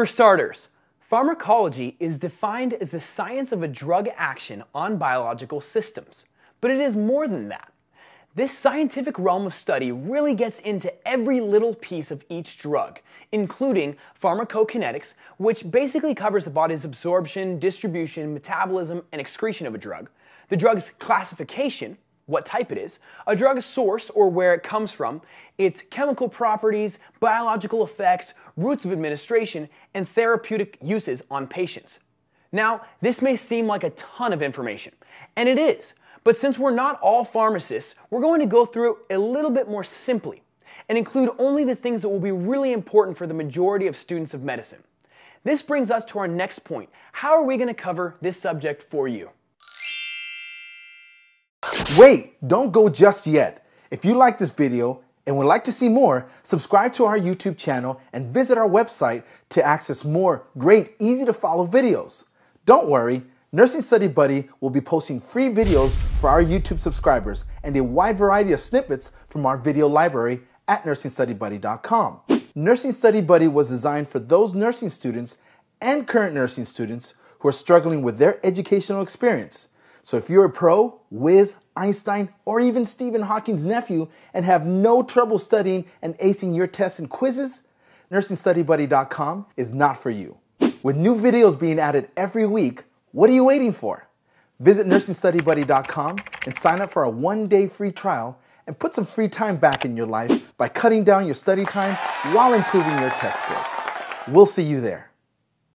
For starters, pharmacology is defined as the science of a drug action on biological systems. But it is more than that. This scientific realm of study really gets into every little piece of each drug, including pharmacokinetics, which basically covers the body's absorption, distribution, metabolism, and excretion of a drug, the drug's classification, what type it is, a drug's source or where it comes from, its chemical properties, biological effects, routes of administration, and therapeutic uses on patients. Now, this may seem like a ton of information, and it is, but since we're not all pharmacists, we're going to go through a little bit more simply and include only the things that will be really important for the majority of students of medicine. This brings us to our next point. How are we going to cover this subject for you? Wait, don't go just yet. If you like this video and would like to see more, subscribe to our YouTube channel and visit our website to access more great, easy to follow videos. Don't worry, Nursing Study Buddy will be posting free videos for our YouTube subscribers and a wide variety of snippets from our video library at nursingstudybuddy.com. Nursing Study Buddy was designed for those nursing students and current nursing students who are struggling with their educational experience. So if you're a pro, whiz, Einstein, or even Stephen Hawking's nephew and have no trouble studying and acing your tests and quizzes, nursingstudybuddy.com is not for you. With new videos being added every week, what are you waiting for? Visit nursingstudybuddy.com and sign up for a one day free trial and put some free time back in your life by cutting down your study time while improving your test scores. We'll see you there.